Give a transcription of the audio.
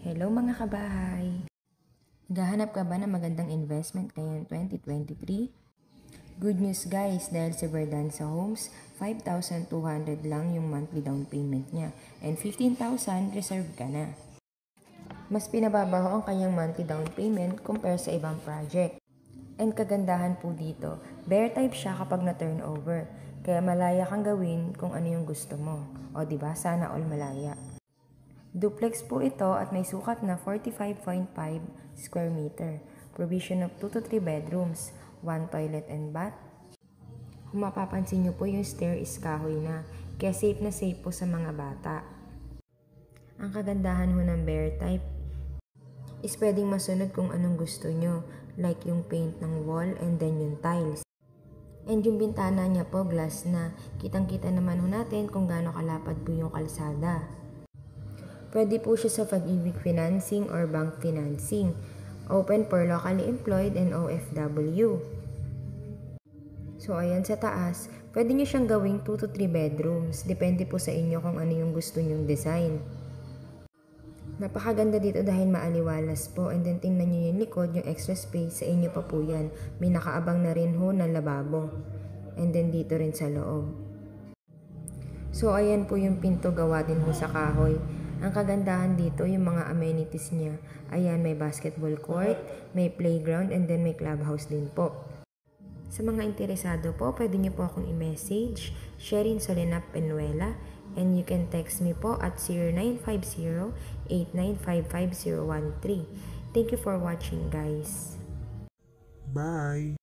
Hello mga kabahay! Gahanap ka ba ng magandang investment ngayong 2023? Good news guys, dahil si Verdanza Homes, 5,200 lang yung monthly down payment niya and 15,000 reserve ka na. Mas pinababaho ang kanyang monthly down payment compare sa ibang project. And kagandahan po dito, bear type siya kapag na-turnover. Kaya malaya kang gawin kung ano yung gusto mo. O di ba sana all malaya. Duplex po ito at may sukat na 45.5 square meter. Provision of 2 to 3 bedrooms, 1 toilet and bath. Kung mapapansin nyo po yung stair is kahoy na, kaya safe na safe po sa mga bata. Ang kagandahan ho ng bear type is pwedeng masunod kung anong gusto nyo, like yung paint ng wall and then yung tiles. And yung bintana niya po glass na, kitang-kita naman ho natin kung gaano kalapad po yung kalsada. Pwede po siya sa pag-ibig financing or bank financing. Open for locally employed and OFW. So, ayan sa taas, pwede nyo siyang gawing 2 to 3 bedrooms. Depende po sa inyo kung ano yung gusto nyong design. Napakaganda dito dahil maaliwalas po and then tingnan nyo yung likod, yung extra space, sa inyo pa po yan. May nakaabang na rin ho na lababo. And then dito rin sa loob. So ayan po yung pinto gawa din ho sa kahoy. Ang kagandahan dito, yung mga amenities niya. Ayan, may basketball court, may playground, and then may clubhouse din po. Sa mga interesado po, pwede niyo po akong i-message, Sherin Solinap Penuela, and you can text me po at 0950-8955-013. Thank you for watching guys. Bye!